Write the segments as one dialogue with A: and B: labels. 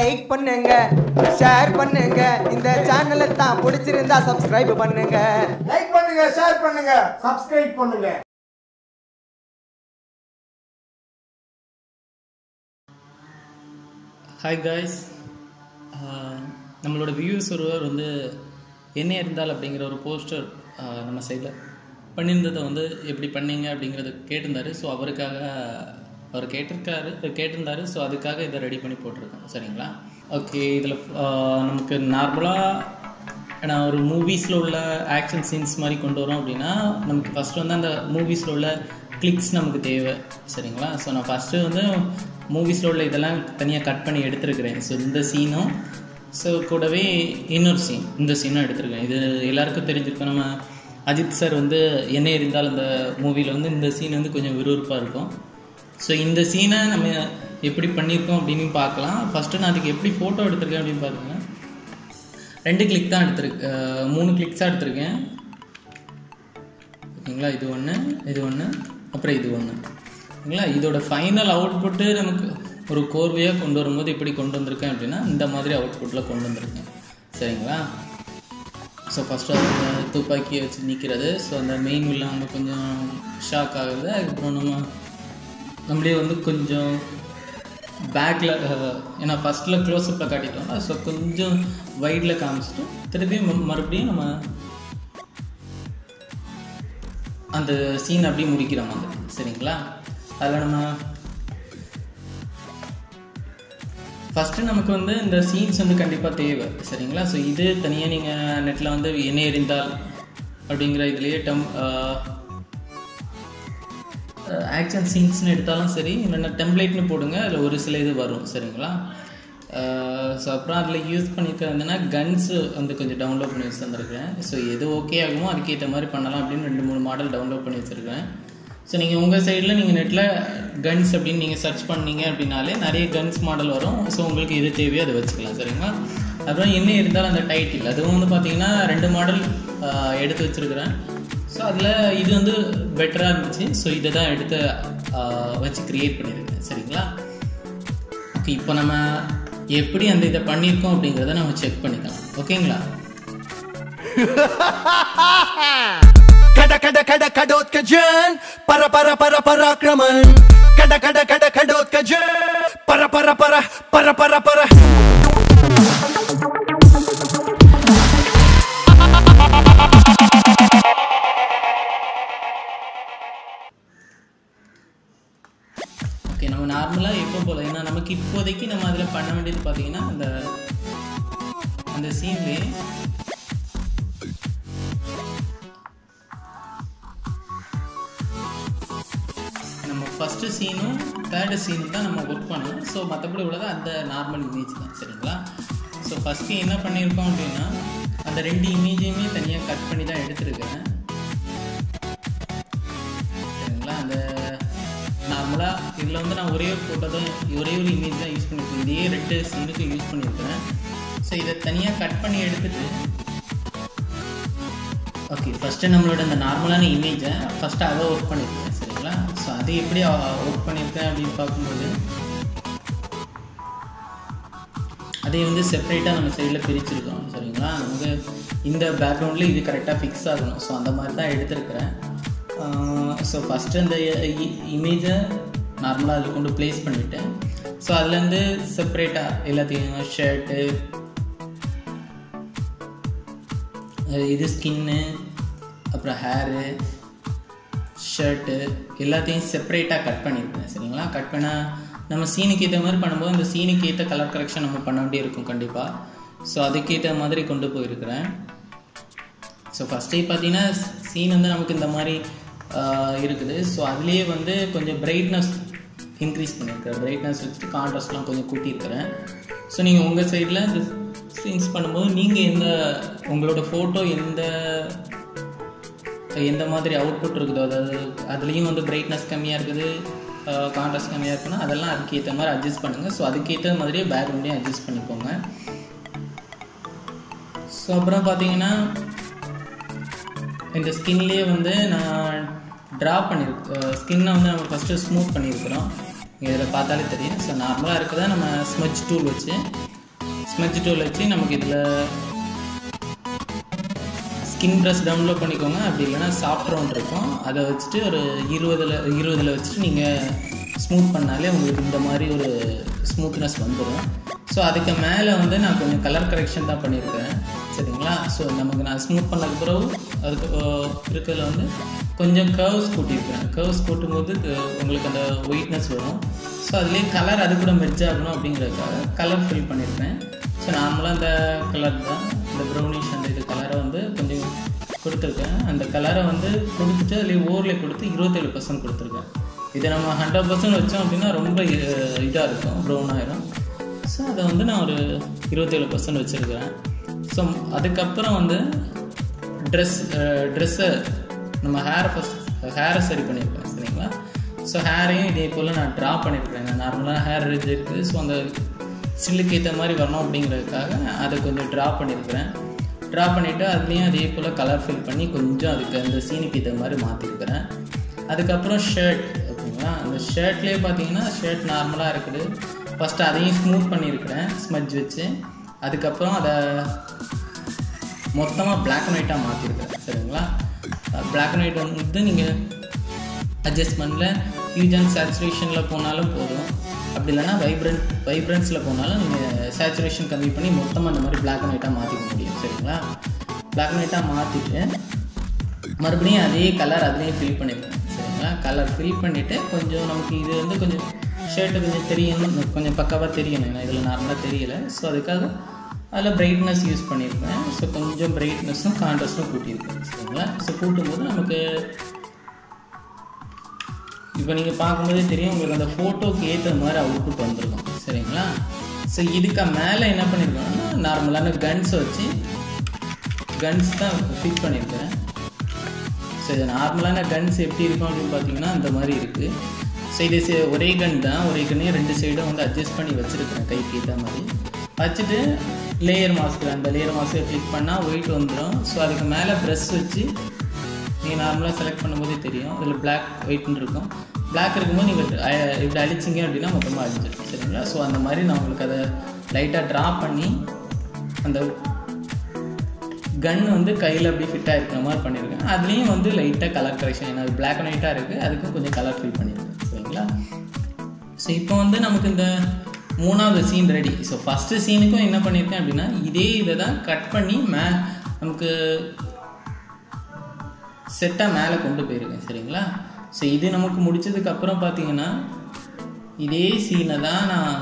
A: Like பண்ணுங்க share பண்ணுங்க. இந்த சேனலை தான் பிடிச்சிருந்தா சப்ஸ்கிரைப் பண்ணுங்க.
B: லைக் பண்ணுங்க ஷேர் பண்ணுங்க. சப்ஸ்கிரைப் பண்ணுங்க.
C: ஹாய் காய்ஸ் நம்மளோட வியூஸ் ஒருவர் வந்து என்ன இருந்தால் அப்படிங்கிற ஒரு போஸ்டர் நம்ம சைடில் பண்ணியிருந்ததை வந்து எப்படி பண்ணீங்க அப்படிங்கிறத கேட்டிருந்தாரு. ஸோ அவருக்காக அவர் கேட்டிருக்காரு கேட்டிருந்தாரு ஸோ அதுக்காக இதை ரெடி பண்ணி போட்டிருக்கோம் சரிங்களா? ஓகே இதில் நமக்கு நார்மலாக நான் ஒரு மூவிஸில் உள்ள ஆக்ஷன் சீன்ஸ் மாதிரி கொண்டு வரோம் அப்படின்னா நமக்கு ஃபஸ்ட்டு வந்து அந்த மூவிஸில் உள்ள கிளிக்ஸ் நமக்கு தேவை. சரிங்களா? ஸோ நான் ஃபஸ்ட்டு வந்து மூவிஸில் உள்ள இதெல்லாம் தனியாக கட் பண்ணி எடுத்துருக்கிறேன். ஸோ இந்த சீனும் ஸோ கூடவே இன்னொரு சீன் இந்த சீனும் எடுத்துருக்கேன். இது எல்லாருக்கும் தெரிஞ்சிருக்கோம். நம்ம அஜித் சார் வந்து என்ன இருந்தால் அந்த மூவியில் வந்து இந்த சீன் வந்து கொஞ்சம் விறுவிறுப்பாக இருக்கும். ஸோ இந்த சீனை நம்ம எப்படி பண்ணியிருக்கோம் அப்படின்னு பார்க்கலாம். ஃபஸ்ட்டு நான் அதுக்கு எப்படி ஃபோட்டோ எடுத்திருக்கேன் அப்படின்னு பார்த்தீங்கன்னா ரெண்டு கிளிக் தான் எடுத்திருக்கு மூணு கிளிக்ஸாக தான் எடுத்திருக்கேன். ஓகேங்களா? இது ஒன்று இது ஒன்று அப்புறம் இது ஒன்று ஓகேங்களா? இதோட ஃபைனல் அவுட்புட்டு நமக்கு ஒரு கோர்வையாக கொண்டு வரும்போது எப்படி கொண்டு வந்திருக்கேன் அப்படின்னா இந்த மாதிரி அவுட்புட்டில் கொண்டு வந்திருக்கேன். சரிங்களா? ஸோ ஃபஸ்ட்டு அந்த துப்பாக்கியை வச்சு நிற்கிறது ஸோ அந்த மெயின் வில்ல வந்து கொஞ்சம் ஷாக் ஆகுது அதுக்கப்புறம் நம்ம நம்மளே வந்து கொஞ்சம் பேக்கில் ஏன்னா ஃபஸ்ட்டில் க்ளோஸ்அப்பில் காட்டிட்டோம்ல ஸோ கொஞ்சம் வைடில் காமிச்சிட்டு திருப்பியும் மறுபடியும் நம்ம அந்த சீன் அப்படியே முடிக்கிற மாதிரி. சரிங்களா? அதில் நம்ம ஃபஸ்ட்டு நமக்கு வந்து இந்த சீன்ஸ் வந்து கண்டிப்பாக தேவை. சரிங்களா? ஸோ இது தனியாக நீங்கள் நெட்டில் வந்து என்ன எரிந்தால் அப்படிங்கிற இதுலேயே டம் ஆக்ஷன் சீன்ஸ்னு எடுத்தாலும் சரி இல்லைன்னா டெம்ப்ளேட்னு போடுங்க அதில் ஒரு சில இது வரும் சரிங்களா? ஸோ அப்புறம் அதில் யூஸ் பண்ணியிருக்கிறதுனா கன்ஸு வந்து கொஞ்சம் டவுன்லோட் பண்ணி வச்சுருந்துருக்கேன் ஸோ எது ஓகே ஆகுமோ அதுக்கேற்ற மாதிரி பண்ணலாம் அப்படின்னு ரெண்டு மூணு மாடல் டவுன்லோட் பண்ணி வச்சுருக்கேன் ஸோ நீங்கள் உங்கள் சைடில் நீங்கள் நெட்டில் கன்ஸ் அப்படின்னு நீங்கள் சர்ச் பண்ணீங்க அப்படின்னாலே நிறைய கன்ஸ் மாடல் வரும். ஸோ உங்களுக்கு எது தேவையோ அதை வச்சுக்கலாம் சரிங்களா? அப்புறம் என்ன இருந்தாலும் அந்த டைட்டில் அதுவும் வந்து பார்த்தீங்கன்னா ரெண்டு மாடல் எடுத்து வச்சுருக்கிறேன். ஸோ அதில் இது வந்து பெட்டராக இருந்துச்சு. ஸோ இதை தான் எடுத்து வச்சு க்ரியேட் பண்ணியிருக்கேன். சரிங்களா? ஓகே இப்போ நம்ம எப்படி அந்த இதை பண்ணியிருக்கோம் அப்படிங்கிறத நம்ம செக் பண்ணிக்கலாம். ஓகேங்களா
D: கட கட கட கடோத்கஜன். பர பர பர பராக்கிரமன். கட கட கட கடோத்கஜன். பர பர பர பர பர பர.
C: நமக்கு இப்போதைக்கு நம்ம அதில் பண்ண வேண்டியது பார்த்தீங்கன்னா அந்த அந்த சீன்லேயே நம்ம ஃபஸ்ட்டு சீனும் தேர்டு சீனும் தான் நம்ம ஒர்க் பண்ணணும். ஸோ மற்றபடி உள்ளது அந்த நார்மல் இமேஜ் தான் சரிங்களா? ஸோ ஃபஸ்ட்டு என்ன பண்ணியிருக்கோம் அப்படின்னா அந்த ரெண்டு இமேஜையுமே தனியாக கட் பண்ணி தான் எடுத்திருக்கேன். இதில் வந்து நான் ஒரே ஒரு ஃபோட்டோ தான் ஒரே ஒரு இமேஜ் தான் யூஸ் பண்ணியிருக்கேன். இதே ரெண்டு சீனுக்கு யூஸ் பண்ணியிருக்கிறேன் ஸோ இதை தனியாக கட் பண்ணி எடுத்துட்டு ஓகே ஃபஸ்ட்டு நம்மளோட இந்த நார்மலான இமேஜை ஃபஸ்ட்டு அதை ஒர்க் பண்ணியிருக்கேன் சரிங்களா? ஸோ அது எப்படி ஒர்க் பண்ணியிருக்கேன் அப்படின்னு பார்க்கும்போது அதை வந்து செப்பரேட்டாக நம்ம சைடில் பிரிச்சிருக்கோம் சரிங்களா? நமக்கு இந்த பேக்ரவுண்டில் இது கரெக்டாக ஃபிக்ஸ் ஆகணும். ஸோ அந்த மாதிரி தான் எடுத்திருக்கிறேன். ஸோ ஃபஸ்ட்டு அந்த இமேஜை நார்மலாக அதில் கொண்டு ப்ளேஸ் பண்ணிவிட்டேன் ஸோ அதுலேருந்து செப்பரேட்டாக எல்லாத்தையும் ஷர்ட்டு இது ஸ்கின்னு அப்புறம் ஹேரு ஷர்ட்டு எல்லாத்தையும் செப்பரேட்டாக கட் பண்ணியிருக்கேன் சரிங்களா? கட் பண்ணால் நம்ம சீனுக்கு ஏற்ற மாதிரி பண்ணும்போது அந்த சீனுக்கு ஏற்ற கலர் கரெக்ஷன் நம்ம பண்ண வேண்டிய இருக்கும் கண்டிப்பாக ஸோ அதுக்கேற்ற மாதிரி கொண்டு போயிருக்கிறேன். ஸோ ஃபஸ்ட்டே பார்த்தீங்கன்னா சீன் வந்து நமக்கு இந்த மாதிரி இருக்குது. ஸோ அதுலேயே வந்து கொஞ்சம் பிரைட்னஸ் இன்க்ரீஸ் பண்ணியிருக்கிறேன் பிரைட்னஸ் வச்சுட்டு கான்ட்ராஸ்ட்லாம் கொஞ்சம் கூட்டியிருக்கிறேன். ஸோ நீங்கள் உங்கள் சைடில் இந்த சீன்ஸ் பண்ணும்போது நீங்கள் எந்த உங்களோட ஃபோட்டோ எந்த எந்த மாதிரி அவுட்புட் இருக்குதோ அதாவது அதுலேயும் வந்து பிரைட்னஸ் கம்மியாக இருக்குது கான்ட்ராஸ்ட் கம்மியாக இருக்குன்னா அதெல்லாம் அதுக்கேற்ற மாதிரி அட்ஜஸ்ட் பண்ணுங்கள் ஸோ அதுக்கேற்ற மாதிரியே பேக்ரவுண்டையும் அட்ஜஸ்ட் பண்ணிக்கோங்க. ஸோ அப்புறம் பார்த்தீங்கன்னா இந்த ஸ்கின்லேயே வந்து நான் ட்ரா பண்ணியிருக்கேன் ஸ்கின்னை வந்து நம்ம ஃபஸ்ட்டு ஸ்மூத் பண்ணியிருக்கிறோம். இதில் பார்த்தாலே தெரியும். ஸோ நார்மலாக இருக்கிறத நம்ம ஸ்மச் டூல் வச்சு ஸ்மெஜ் டூல் வச்சு நமக்கு இதில் ஸ்கின் ப்ரெஸ் டவுன்லோட் பண்ணிக்கோங்க. அப்படி இல்லைன்னா சாஃப்ட் ரவுண்ட் இருக்கும். அதை வச்சுட்டு ஒரு இருபதில் இருபதில் வச்சுட்டு நீங்கள் ஸ்மூத் பண்ணாலே உங்களுக்கு இந்த மாதிரி ஒரு ஸ்மூத்னஸ் வந்துடும் ஸோ அதுக்கு மேலே வந்து நான் கொஞ்சம் கலர் கரெக்ஷன் தான் பண்ணியிருக்கேன். சரிங்களா? ஸோ நமக்கு நான் ஸ்மூத் பண்ணதுக்கு பிறகு அதுக்கு இருக்கிறதுல வந்து கொஞ்சம் கர்வ்ஸ் கூட்டியிருக்கேன் கர்வ்ஸ் கூட்டும்போது போது உங்களுக்கு அந்த ஒயிட்னஸ் வரும். ஸோ அதுலேயே கலர் அது கூட மெர்ஜ் ஆகணும் அப்படிங்கிறதுக்காக கலர் ஃபில் பண்ணியிருப்பேன் ஸோ நார்மலாக அந்த கலர் தான். இந்த ப்ரௌனிஷ் அந்த இது கலரை வந்து கொஞ்சம் கொடுத்துருக்கேன். அந்த கலரை வந்து கொடுத்துட்டு அதுலேயே ஓவர்லே கொடுத்து இருபத்தேழு பர்சன்ட் கொடுத்துருக்கேன். இதை நம்ம ஹண்ட்ரட் பர்சன்ட் வச்சோம் அப்படின்னா ரொம்ப இதாக இருக்கும். ப்ரௌன் ஆயிரும். ஸோ அதை வந்து நான் ஒரு இருபத்தேழு பர்சன்ட் வச்சுருக்கிறேன். ஸோ அதுக்கப்புறம் வந்து ட்ரெஸ் ட்ரெஸ்ஸை நம்ம ஹேரை ஃபஸ்ட் ஹேரை சரி பண்ணியிருப்பேன் சரிங்களா? ஸோ ஹேரையும் இதே போல் நான் ட்ரா பண்ணியிருக்கேன் நார்மலாக ஹேர் இருக்குது ஸோ அந்த சில்லுக்கு ஏற்ற மாதிரி வரணும் அப்படிங்கிறதுக்காக அதை கொஞ்சம் ட்ரா பண்ணியிருக்கிறேன். ட்ரா பண்ணிவிட்டு அதுலேயும் அதே போல் கலர் ஃபில் பண்ணி கொஞ்சம் அதுக்கு அந்த சீனுக்கு ஏற்ற மாதிரி மாற்றிருக்கிறேன் அதுக்கப்புறம் ஷர்ட் ஓகேங்களா? அந்த ஷர்ட்லேயே பார்த்தீங்கன்னா ஷர்ட் நார்மலாக இருக்குது. ஃபஸ்ட்டு அதையும் ஸ்மூத் பண்ணியிருக்கிறேன் ஸ்மஜ் வச்சு. அதுக்கப்புறம் அதை மொத்தமாக பிளாக் அண்ட் ஒயிட்டாக மாற்றிருக்கிறேன் சரிங்களா? பிளாக் அண்ட் ஒயிட் வந்து நீங்கள் அட்ஜஸ்ட்மெண்ட்டில் ஹியூஜ் அண்ட் சேச்சுரேஷனில் போனாலும் போதும். அப்படி இல்லைன்னா வைப்ரண்ட் வைப்ரன்ஸில் போனாலும் நீங்கள் சேச்சுரேஷன் கம்மி பண்ணி மொத்தமாக அந்த மாதிரி பிளாக் அண்ட் ஒயிட்டாக மாற்றிக்க முடியும் சரிங்களா? பிளாக் அண்ட் ஒயிட்டாக மாற்றிட்டு மறுபடியும் அதே கலர் அதுலேயே ஃபில் பண்ணிப்பேன் சரிங்களா? கலர் ஃபில் பண்ணிவிட்டு கொஞ்சம் நமக்கு இது வந்து கொஞ்சம் ஷர்ட்டு கொஞ்சம் தெரியணும் கொஞ்சம் பக்காவாக தெரியணும் ஏன்னா இதில் நார்மலாக தெரியலை. ஸோ அதுக்காக அதில் பிரைட்னஸ் யூஸ் பண்ணியிருப்பேன் ஸோ கொஞ்சம் பிரைட்னஸும் கான்ட்ரஸ்ட்டும் கூட்டியிருக்கேன் சரிங்களா? ஸோ கூட்டும்போது நமக்கு இப்போ நீங்கள் பார்க்கும்போதே தெரியும் உங்களுக்கு அந்த ஃபோட்டோக்கு ஏற்ற மாதிரி அவுட்புட் வந்துருக்கும். சரிங்களா? ஸோ இதுக்கு மேலே என்ன பண்ணியிருக்கோம்னா நார்மலான கன்ஸை வச்சு கன்ஸ் தான் ஃபிட் பண்ணியிருக்கேன் ஸோ இது நார்மலான கன்ஸ் எப்படி இருக்கும் அப்படின்னு பார்த்தீங்கன்னா அந்த மாதிரி இருக்குது ஸோ இது ஒரே கன் தான். ஒரே கன்னையும் ரெண்டு சைடும் வந்து அட்ஜஸ்ட் பண்ணி வச்சுருக்கேன் கைக்கு ஏற்ற மாதிரி. வச்சுட்டு லேயர் மாஸ்க் அந்த லேயர் மாஸ்க்கை கிளிக் பண்ணால் ஒயிட் வந்துடும் ஸோ அதுக்கு மேலே ப்ரெஸ் வச்சு நீங்கள் நார்மலாக செலக்ட் பண்ணும்போதே தெரியும். அதில் பிளாக் ஒயிட்னு இருக்கும். பிளாக் இருக்கும்போது நீங்கள் இப்படி அழிச்சிங்க அப்படின்னா மொத்தமாக அடிச்சிடும் சரிங்களா? ஸோ அந்த மாதிரி நான் உங்களுக்கு அதை லைட்டாக ட்ரா பண்ணி அந்த கன் வந்து கையில் அப்படி ஃபிட்டாக இருக்கிற மாதிரி பண்ணியிருக்கேன் அதுலேயும் வந்து லைட்டாக கலர் கரெக்ஷன் ஏன்னா அது பிளாக் அண்ட் ஒயிட்டாக இருக்குது அதுக்கும் கொஞ்சம் கலர் ஃபில் பண்ணியிருக்கேன் சரிங்களா? ஸோ இப்போ வந்து நமக்கு இந்த மூணாவது சீன் ரெடி ஸோ ஃபஸ்ட்டு சீனுக்கும் என்ன பண்ணியிருக்கேன் அப்படின்னா இதே இதை தான் கட் பண்ணி மே நமக்கு செட்டாக மேலே கொண்டு போயிருக்கேன் சரிங்களா? ஸோ இது நமக்கு முடித்ததுக்கப்புறம் பார்த்தீங்கன்னா இதே சீனை தான் நான்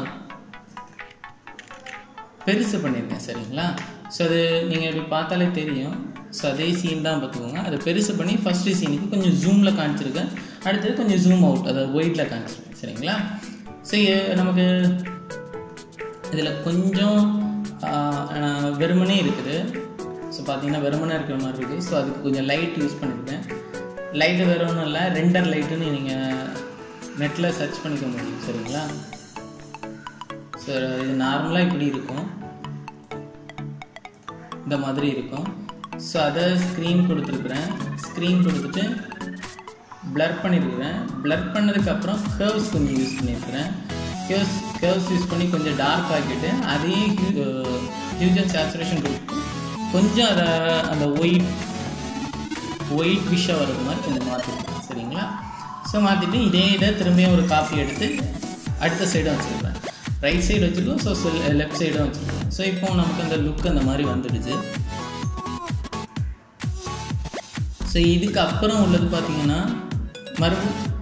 C: பெருசு பண்ணியிருக்கேன் சரிங்களா? ஸோ அது நீங்கள் இப்படி பார்த்தாலே தெரியும். ஸோ அதே சீன் தான் பார்த்துக்கோங்க. அதை பெருசு பண்ணி ஃபஸ்ட்டு சீனுக்கு கொஞ்சம் ஜூமில் காமிச்சிருக்கேன். அடுத்தது கொஞ்சம் ஜூம் அவுட் அதை ஒயிட்டில் காமிச்சிருக்கேன் சரிங்களா? ஸோ நமக்கு இதில் கொஞ்சம் வெறுமனே இருக்குது. ஸோ பார்த்தீங்கன்னா வெறுமனே இருக்கிற மாதிரி இருக்குது. ஸோ அதுக்கு கொஞ்சம் லைட் யூஸ் பண்ணியிருக்கேன் லைட்டு வேறு ஒன்றும் இல்லை. ரெண்டர் லைட்டுன்னு நீங்கள் நெட்டில் சர்ச் பண்ணிக்க முடியும். சரிங்களா? ஸோ இது நார்மலாக இப்படி இருக்கும். இந்த மாதிரி இருக்கும். ஸோ அதை ஸ்க்ரீன் கொடுத்துருக்குறேன். ஸ்க்ரீன் கொடுத்துட்டு ப்ளர் பண்ணியிருக்கிறேன் ப்ளர் பண்ணதுக்கப்புறம் கேர்வ்ஸ் கொஞ்சம் யூஸ் பண்ணியிருக்கிறேன் கேர்வ்ஸ் கர்வ்ஸ் யூஸ் பண்ணி கொஞ்சம் டார்க் ஆக்கிட்டு அதே ஹியூஜன் சேச்சுரேஷன் கொடுத்து கொஞ்சம் அதை அந்த ஒயிட் ஒயிட் விஷாக வர்றது மாதிரி கொஞ்சம் மாற்றிருக்கேன் சரிங்களா? ஸோ மாற்றிட்டு இதே இதை திரும்பியும் ஒரு காப்பி எடுத்து அடுத்த சைடும் வச்சுருக்கேன் ரைட் சைடு வச்சுருக்கோம் ஸோ லெஃப்ட் சைடும் வச்சுருக்கோம். ஸோ இப்போ நமக்கு அந்த லுக் அந்த மாதிரி வந்துடுச்சு. ஸோ இதுக்கு அப்புறம் உள்ளது பார்த்தீங்கன்னா மறுபடியும்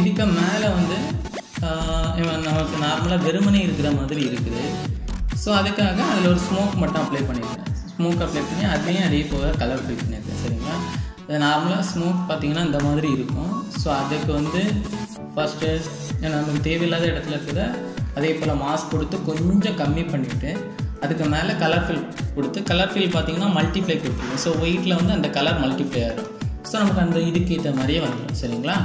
C: இதுக்கு மேலே வந்து இவன் நமக்கு நார்மலாக வெறுமனே இருக்கிற மாதிரி இருக்குது. ஸோ அதுக்காக அதில் ஒரு ஸ்மோக் மட்டும் அப்ளை பண்ணியிருக்கேன் ஸ்மோக் அப்ளை பண்ணி அதையும் அதே போக கலர் ஃபில் பண்ணியிருக்கேன் சரிங்களா? இது நார்மலாக ஸ்மோக் பார்த்தீங்கன்னா இந்த மாதிரி இருக்கும். ஸோ அதுக்கு வந்து ஃபஸ்ட்டு நமக்கு தேவையில்லாத இடத்துல இருக்கிற அதே போல் மாஸ்க் கொடுத்து கொஞ்சம் கம்மி பண்ணிவிட்டு அதுக்கு மேலே கலர் ஃபில் கொடுத்து கலர் ஃபில் பார்த்தீங்கன்னா மல்டிப்ளை கொடுத்துருவோம் ஸோ ஒயிட்டில் வந்து அந்த கலர் மல்டிப்ளை ஆகிடும் ஸோ நமக்கு அந்த இதுக்கு ஏற்ற மாதிரியே வந்துடும் சரிங்களா?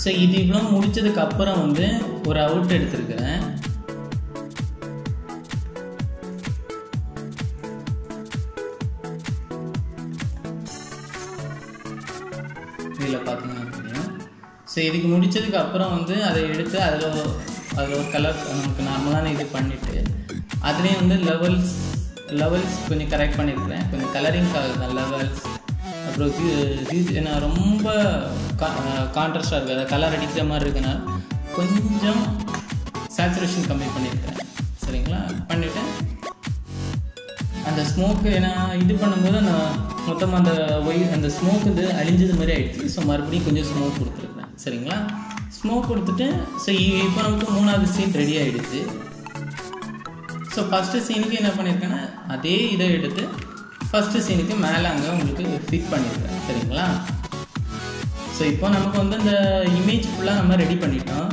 C: ஸோ இது இவ்வளோ முடிச்சதுக்கு அப்புறம் வந்து ஒரு அவுட் எடுத்திருக்கிறேன். இதில் பார்த்தீங்கன்னா தெரியும் ஸோ இதுக்கு முடித்ததுக்கு அப்புறம் வந்து அதை எடுத்து அதில் அதில் ஒரு கலர் நமக்கு நார்மலான இது பண்ணிவிட்டு அதுலேயும் வந்து லெவல்ஸ் லெவல்ஸ் கொஞ்சம் கரெக்ட் பண்ணியிருக்கிறேன். கொஞ்சம் கலரிங் லெவல்ஸ் அப்புறம் நான் ரொம்ப கான்ட்ராஸ்டாக இருக்குது அதை கலர் அடிக்கிற மாதிரி இருக்கனால கொஞ்சம் சேச்சுரேஷன் கம்மி பண்ணியிருக்கேன் சரிங்களா? பண்ணிவிட்டேன் அந்த ஸ்மோக்கு நான் இது பண்ணும்போது நான் மொத்தமாக அந்த ஒய் அந்த ஸ்மோக் வந்து அழிஞ்சது மாதிரி ஆகிடுச்சு ஸோ மறுபடியும் கொஞ்சம் ஸ்மோக் கொடுத்துருக்குறேன். சரிங்களா? ஸ்மோக் கொடுத்துட்டு ஸோ இப்போ நமக்கு மூணாவது சீன் ரெடி ஆகிடுச்சு ஸோ ஃபஸ்ட்டு சீனுக்கு என்ன பண்ணியிருக்கேன்னா அதே இதை எடுத்து ஃபஸ்ட்டு சீனுக்கு மேலே அங்கே உங்களுக்கு ஃபிட் பண்ணியிருக்கேன் சரிங்களா? ஸோ இப்போ நமக்கு வந்து இந்த இமேஜ் ஃபுல்லாக நம்ம ரெடி பண்ணிட்டோம்.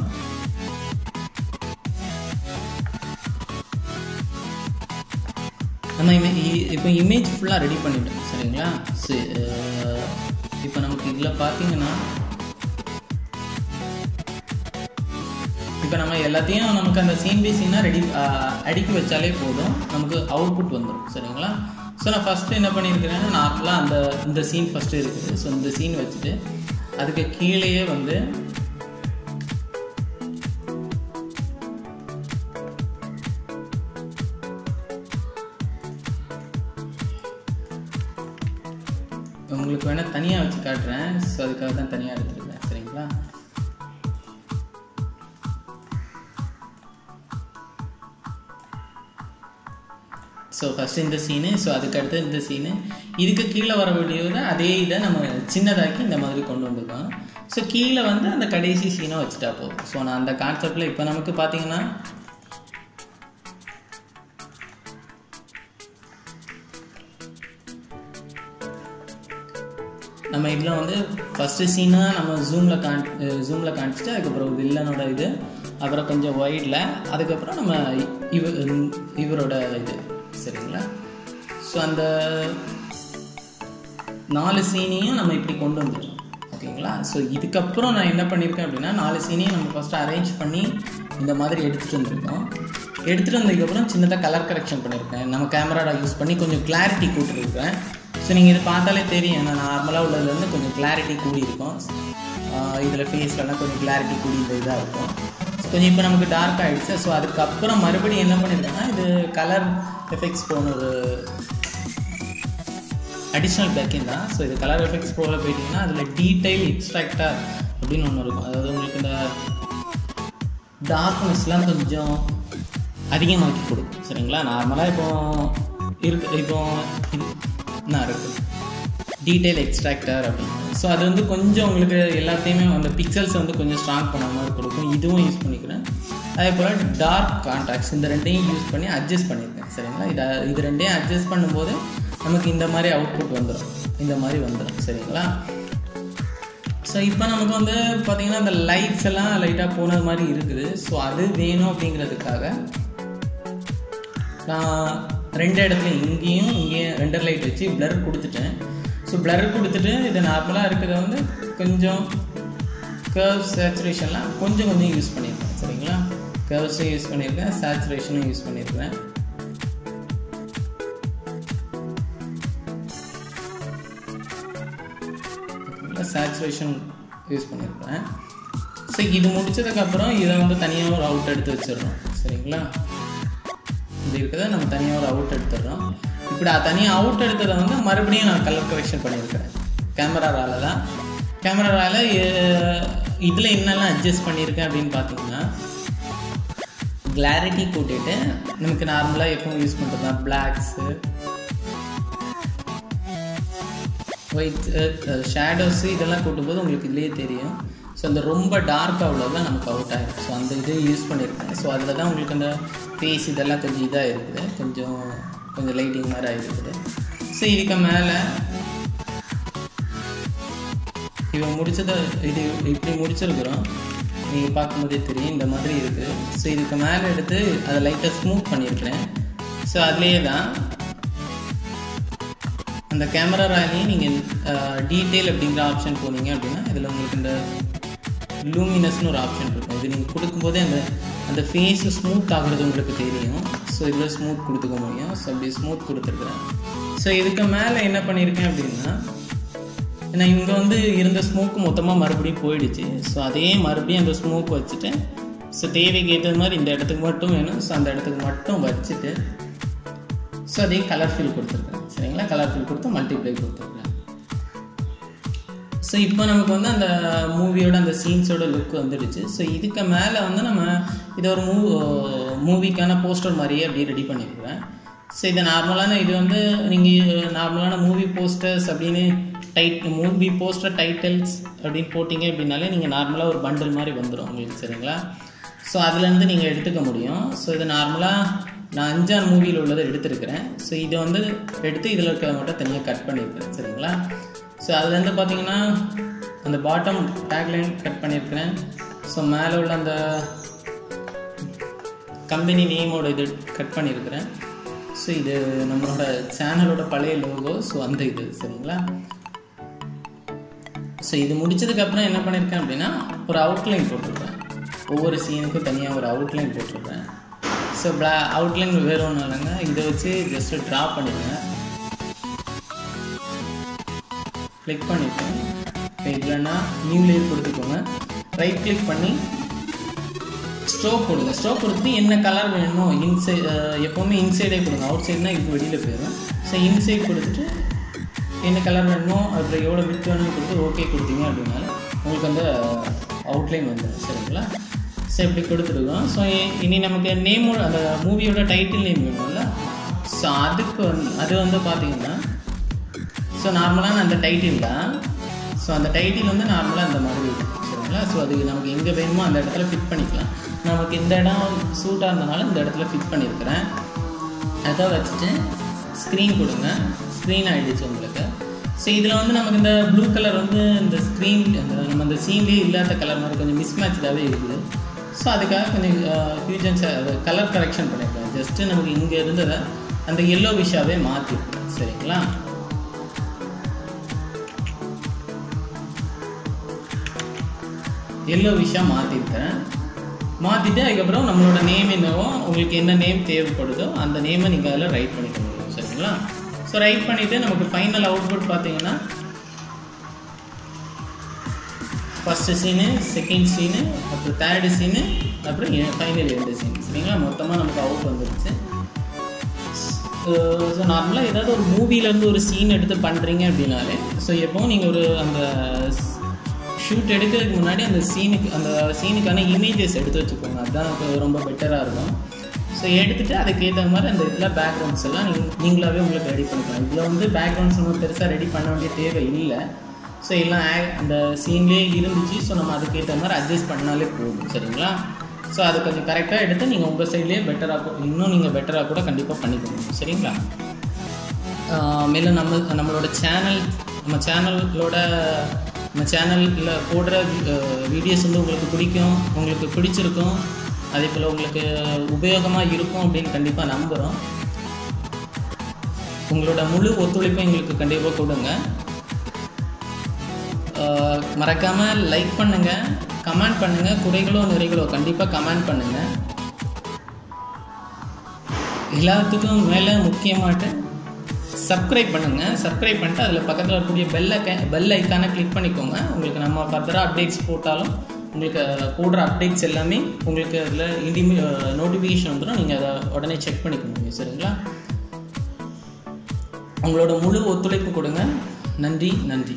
C: நம்ம இமே இ- இப்போ இமேஜ் ஃபுல்லாக ரெடி பண்ணிட்டோம். சரிங்களா? சரி இப்போ நமக்கு இதில் பார்த்தீங்கன்னா இப்போ நம்ம எல்லாத்தையும் நமக்கு அந்த சீன் பை சீனாக ரெடி அடுக்கி வச்சாலே போதும். நமக்கு அவுட்புட் வந்துடும் சரிங்களா? ஸோ நான் ஃபஸ்ட்டு என்ன பண்ணியிருக்கிறேன்னா நார்மலாக அந்த இந்த சீன் ஃபஸ்ட்டு இருக்குது. ஸோ இந்த சீன் வச்சுட்டு அதுக்கு கீழேயே வந்து உங்களுக்கு வேணால் தனியாக வச்சு காட்டுறேன். ஸோ அதுக்காக தான் தனியாக எடுத்துருக்கேன். சரிங்களா? ஸோ ஃபஸ்ட்டு இந்த சீனு ஸோ அதுக்கடுத்து இந்த சீனு இதுக்கு கீழே வர வீடியோவில் அதே இதை நம்ம சின்னதாக்கி இந்த மாதிரி கொண்டு வந்துருக்கோம். ஸோ கீழே வந்து அந்த கடைசி சீனை வச்சுட்டா போதும். ஸோ நான் அந்த கான்செப்டில் இப்போ நமக்கு பார்த்தீங்கன்னா நம்ம இதில் வந்து ஃபஸ்ட்டு சீனாக நம்ம ஜூமில் காண் ஜூமில் காமிச்சிட்டு அதுக்கப்புறம் வில்லனோட இது அப்புறம் கொஞ்சம் ஒயிடில் அதுக்கப்புறம் நம்ம இவ இவரோட இது. சரிங்களா? ஸோ அந்த நாலு சீனையும் நம்ம இப்படி கொண்டு வந்துட்டோம். ஓகேங்களா? ஸோ இதுக்கப்புறம் நான் என்ன பண்ணியிருக்கேன் அப்படின்னா நாலு சீனையும் நம்ம ஃபஸ்ட்டு அரேஞ்ச் பண்ணி இந்த மாதிரி எடுத்துகிட்டு வந்திருக்கோம் எடுத்துகிட்டு வந்ததுக்கப்புறம் சின்னதாக கலர் கரெக்ஷன் பண்ணியிருக்கேன். நம்ம கேமராட யூஸ் பண்ணி கொஞ்சம் கிளாரிட்டி கூட்டிருக்கேன். ஸோ நீங்கள் இது பார்த்தாலே தெரியும். நான் நார்மலாக உள்ளதுலேருந்து கொஞ்சம் கிளாரிட்டி கூடி இருக்கும் இதில் ஃபேஸ்லலாம் கொஞ்சம் கிளாரிட்டி கூடி இந்த இதாக இருக்கும். கொஞ்சம் இப்போ நமக்கு டார்க் ஆகிடுச்சு ஸோ அதுக்கப்புறம் மறுபடியும் என்ன பண்ணியிருக்கேன்னா இது கலர் எஃபெக்ட்ஸ் போன ஒரு அடிஷ்னல் பேக்கிங் தான். ஸோ இது கலர் எஃபெக்ட்ஸ் போல போயிட்டீங்கன்னா அதில் டீட்டெயில் எக்ஸ்ட்ராக்டாக அப்படின்னு ஒன்று இருக்கும். அதாவது உங்களுக்கு இந்த டார்க்னஸ்லாம் கொஞ்சம் அதிகமாக்கி கொடுக்கும். சரிங்களா? நார்மலாக இப்போ இருக்கு இப்போ என்ன இருக்குது டீட்டெயில் எக்ஸ்ட்ராக்டர் அப்படின்னு. ஸோ அது வந்து கொஞ்சம் உங்களுக்கு எல்லாத்தையுமே அந்த பிக்சல்ஸ் வந்து கொஞ்சம் ஸ்ட்ராங் பண்ண மாதிரி கொடுக்கும். இதுவும் யூஸ் பண்ணிக்கிறேன். அதே போல் டார்க் கான்ட்ராக்ட்ஸ் இந்த ரெண்டையும் யூஸ் பண்ணி அட்ஜஸ்ட் பண்ணியிருக்கேன். சரிங்களா? இதை இது ரெண்டையும் அட்ஜஸ்ட் பண்ணும்போது நமக்கு இந்த மாதிரி அவுட்புட் வந்துடும் இந்த மாதிரி வந்துடும் சரிங்களா? ஸோ இப்போ நமக்கு வந்து பார்த்திங்கன்னா அந்த லைட்ஸ் எல்லாம் லைட்டாக போனது மாதிரி இருக்குது. ஸோ அது வேணும் அப்படிங்கிறதுக்காக நான் ரெண்டு இடத்துல இங்கேயும் இங்கேயும் ரெண்டர் லைட் வச்சு பிளர் கொடுத்துட்டேன். ஸோ பிளர் கொடுத்துட்டு இது நார்மலாக இருக்கிறத வந்து கொஞ்சம் கர்வ் சேச்சுரேஷன்லாம் கொஞ்சம் கொஞ்சம் யூஸ் பண்ணியிருக்கேன் சரிங்களா? கர்வ்ஸும் யூஸ் பண்ணியிருக்கேன் சேச்சுரேஷனும் யூஸ் பண்ணியிருக்கேன் சேச்சுரேஷன் யூஸ் பண்ணியிருக்கேன் ஸோ இது முடிச்சதுக்கப்புறம் இதை வந்து தனியாக ஒரு அவுட் எடுத்து வச்சிடுறோம். சரிங்களா? இது இருக்கிறத நம்ம தனியாக ஒரு அவுட் எடுத்துடுறோம். இப்படி தனியாக அவுட் எடுத்ததை வந்து மறுபடியும் நான் கலர் கரெக்ஷன் பண்ணியிருக்கிறேன். கேமராவால் தான். கேமராவால் இதில் என்னெல்லாம் அட்ஜஸ்ட் பண்ணியிருக்கேன் அப்படின்னு பார்த்தீங்கன்னா கிளாரிட்டி கூட்டிட்டு நமக்கு நார்மலாக எப்பவும் யூஸ் பண்ணுறது தான். பிளாக்ஸு ஒயிட் ஷேடோஸு இதெல்லாம் கூட்டும்போது உங்களுக்கு இதுலேயே தெரியும். ஸோ அந்த ரொம்ப டார்க்காக அவ்வளோதான் நமக்கு அவுட் ஆகிடும் ஸோ அந்த இது யூஸ் பண்ணியிருக்கேன். ஸோ அதில் தான் உங்களுக்கு அந்த ஃபேஸ் இதெல்லாம் கொஞ்சம் இதாக இருக்குது. கொஞ்சம் கொஞ்சம் லைட்டிங் மாதிரி ஆகிருக்குது ஸோ இதுக்கு மேலே இவன் முடிச்சதை இது இப்படி முடிச்சிருக்கிறோம். நீங்கள் பார்க்கும்போதே தெரியும் இந்த மாதிரி இருக்குது ஸோ இதுக்கு மேலே எடுத்து அதை லைட்டாக ஸ்மூத் பண்ணியிருக்கிறேன். ஸோ அதுலேயே தான் அந்த கேமரா ராலையும் நீங்கள் டீட்டெயில் அப்படிங்கிற ஆப்ஷன் போனீங்க அப்படின்னா இதில் உங்களுக்கு இந்த லூமினஸ்னு ஒரு ஆப்ஷன் இருக்கும். இது நீங்கள் கொடுக்கும்போதே அந்த அந்த ஃபேஸு ஸ்மூத் ஆகுறது உங்களுக்கு தெரியும். ஸோ இதில் ஸ்மூத் கொடுத்துக்க முடியும். ஸோ அப்படி ஸ்மூத் கொடுத்துருக்குறேன். ஸோ இதுக்கு மேலே என்ன பண்ணியிருக்கேன் அப்படின்னா ஏன்னா இங்கே வந்து இருந்த ஸ்மோக்கு மொத்தமாக மறுபடியும் போயிடுச்சு. ஸோ அதே மறுபடியும் அந்த ஸ்மோக் வச்சுட்டு ஸோ தேவைக்கு ஏற்ற மாதிரி இந்த இடத்துக்கு மட்டும் வேணும். ஸோ அந்த இடத்துக்கு மட்டும் வச்சுட்டு ஸோ அதே கலர் ஃபில் கொடுத்துருக்கேன். சரிங்களா? கலர் ஃபில் கொடுத்து மல்டிப்ளை கொடுத்துருக்கேன். ஸோ இப்போ நமக்கு வந்து அந்த மூவியோட அந்த சீன்ஸோட லுக் வந்துடுச்சு. ஸோ இதுக்கு மேலே வந்து நம்ம இதை ஒரு மூ மூவிக்கான போஸ்டர் மாதிரியே அப்படியே ரெடி பண்ணியிருக்கிறேன் ஸோ இது நார்மலான இது வந்து நீங்கள் நார்மலான மூவி போஸ்டர்ஸ் அப்படின்னு டைட் மூவி போஸ்டர் டைட்டில்ஸ் அப்படின்னு போட்டிங்க அப்படின்னாலே நீங்கள் நார்மலாக ஒரு பண்டில் மாதிரி வந்துடும் உங்களுக்கு சரிங்களா? ஸோ அதுலேருந்து நீங்கள் எடுத்துக்க முடியும். ஸோ இது நார்மலாக நான் அஞ்சாறு மூவியில் உள்ளதை எடுத்திருக்கிறேன். ஸோ இதை வந்து எடுத்து இதில் இருக்கிறத மட்டும் தனியாக கட் பண்ணியிருக்கிறேன் சரிங்களா? ஸோ அதுலேருந்து பார்த்தீங்கன்னா அந்த பாட்டம் டேக்லைன் கட் பண்ணியிருக்கிறேன். ஸோ மேலே உள்ள அந்த கம்பெனி நேமோட இது கட் பண்ணியிருக்கிறேன். ஸோ இது நம்மளோட சேனலோட பழைய லோகோ ஸோ அந்த இது சரிங்களா? ஸோ இது முடிச்சதுக்கப்புறம் என்ன பண்ணியிருக்கேன் அப்படின்னா ஒரு அவுட்லைன் போட்டிருக்கேன் ஒவ்வொரு சீனுக்கும் தனியாக ஒரு அவுட்லைன் போட்டிருக்கேன் ஸோ ப்ளா அவுட்லைன் வேறு ஒன்றும் இல்லைங்க. இதை வச்சு ஜஸ்ட்டு ட்ரா பண்ணிடுங்க கிளிக் பண்ணிவிட்டு இப்போ இல்லைன்னா நியூ லேயர் கொடுத்துக்கோங்க. ரைட் கிளிக் பண்ணி ஸ்ட்ரோக் கொடுங்க. ஸ்ட்ரோக் கொடுத்துட்டு என்ன கலர் வேணுமோ இன்சைட் எப்போவுமே இன்சைடே கொடுங்க. அவுட் சைட்னா இப்போ வெளியில் போயிடும் ஸோ இன்சைட் கொடுத்துட்டு என்ன கலர் வேணுமோ அப்புறம் எவ்வளோ பிட் வேணும் கொடுத்து ஓகே கொடுத்தீங்க அப்படின்னால உங்களுக்கு அந்த அவுட்லைன் வந்துடும் சரிங்களா? ஸோ இப்படி கொடுத்துருக்கோம் ஸோ இனி நமக்கு நேமோட அந்த மூவியோட டைட்டில் நேம் வேணும்ல. ஸோ அதுக்கு வந்து அது வந்து பார்த்தீங்கன்னா ஸோ நார்மலான அந்த டைட்டில் தான். ஸோ அந்த டைட்டில் வந்து நார்மலாக அந்த மாதிரி சரிங்களா? ஸோ அது நமக்கு எங்கே வேணுமோ அந்த இடத்துல ஃபிட் பண்ணிக்கலாம். நமக்கு இந்த இடம் சூட்டாக இருந்தனால இந்த இடத்துல ஃபிட் பண்ணியிருக்கிறேன் அதை வச்சுட்டு ஸ்க்ரீன் கொடுங்க. ஸ்க்ரீன் ஆகிடுச்சு உங்களுக்கு. ஸோ இதில் வந்து நமக்கு இந்த ப்ளூ கலர் வந்து இந்த ஸ்க்ரீன் அந்த நம்ம அந்த சீன்லேயே இல்லாத கலர் மாதிரி கொஞ்சம் மிஸ்மேட்சாகவே இருக்குது. ஸோ அதுக்காக கொஞ்சம் ஃபியூஜன்ஸ் கலர் கரெக்ஷன் பண்ணியிருக்கேன் ஜஸ்ட்டு நமக்கு இங்கே இருந்ததை அந்த எல்லோ விஷாவே மாற்றிருக்கேன் சரிங்களா? எல்லோ விஷாக மாற்றிருக்கிறேன் மாற்றிட்டு அதுக்கப்புறம் நம்மளோட நேம் என்னவோ உங்களுக்கு என்ன நேம் தேவைப்படுதோ அந்த நேமை நீங்கள் அதில் ரைட் பண்ணிக்க முடியும் சரிங்களா? ஸோ ரைட் பண்ணிவிட்டு நமக்கு ஃபைனல் அவுட்புட் பார்த்தீங்கன்னா ஃபஸ்ட்டு சீனு செகண்ட் சீனு அப்புறம் தேர்டு சீனு அப்புறம் ஃபைனல் ரெண்டு சீன் சரிங்களா? மொத்தமாக நமக்கு அவுட் வந்துருச்சு. ஸோ நார்மலாக ஏதாவது ஒரு மூவிலேருந்து ஒரு சீன் எடுத்து பண்ணுறீங்க அப்படின்னாலே ஸோ எப்போவும் நீங்கள் ஒரு அந்த ஷூட் எடுக்கிறதுக்கு முன்னாடி அந்த சீனுக்கு அந்த சீனுக்கான இமேஜஸ் எடுத்து வச்சுக்கோங்க. அதுதான் ரொம்ப பெட்டராக இருக்கும். ஸோ எடுத்துகிட்டு அதுக்கேற்ற மாதிரி அந்த இதில் பேக்ரவுண்ட்ஸ் எல்லாம் நீங்க நீங்களாகவே உங்களுக்கு ரெடி பண்ணிக்கலாம். இதில் வந்து பேக்ரவுண்ட்ஸ் நம்ம பெருசாக ரெடி பண்ண வேண்டிய தேவை இல்லை. ஸோ எல்லாம் ஆ- அந்த சீன்லேயே இருந்துச்சு. ஸோ நம்ம அதுக்கேற்ற மாதிரி அட்ஜஸ்ட் பண்ணாலே போதும். சரிங்களா? ஸோ அது கொஞ்சம் கரெக்டாக எடுத்து நீங்கள் உங்கள் சைட்லேயே பெட்டராக இன்னும் நீங்கள் பெட்டராக கூட கண்டிப்பாக பண்ணிக்கணும் சரிங்களா? மேலும் நம்ம நம்மளோட சேனல் நம்ம சேனலோட நம்ம சேனலில் போடுற வீடியோஸ் வந்து உங்களுக்கு பிடிக்கும் உங்களுக்கு பிடிச்சிருக்கும் அதே போல் உங்களுக்கு உபயோகமாக இருக்கும் அப்படின்னு கண்டிப்பாக நம்புகிறோம் உங்களோட முழு ஒத்துழைப்பை எங்களுக்கு கண்டிப்பாக கொடுங்க. மறக்காமல் லைக் பண்ணுங்கள் கமெண்ட் பண்ணுங்கள் குறைகளோ நிறைகளோ கண்டிப்பாக கமெண்ட் பண்ணுங்கள் எல்லாத்துக்கும் மேலே முக்கியமாட்டு சப்ஸ்கிரைப் பண்ணுங்க. சப்ஸ்கிரைப் பண்ணிட்டு அதில் பக்கத்தில் இருக்கக்கூடிய பெல் பெல் ஐக்கானை கிளிக் பண்ணிக்கோங்க. உங்களுக்கு நம்ம ஃபர்தராக அப்டேட்ஸ் போட்டாலும் உங்களுக்கு போடுற அப்டேட்ஸ் எல்லாமே உங்களுக்கு அதில் இண்டிமி நோட்டிஃபிகேஷன் வந்துடும் நீங்கள் அதை உடனே செக் பண்ணிக்கோங்க. சரிங்களா? உங்களோட முழு ஒத்துழைப்பு கொடுங்க. நன்றி நன்றி.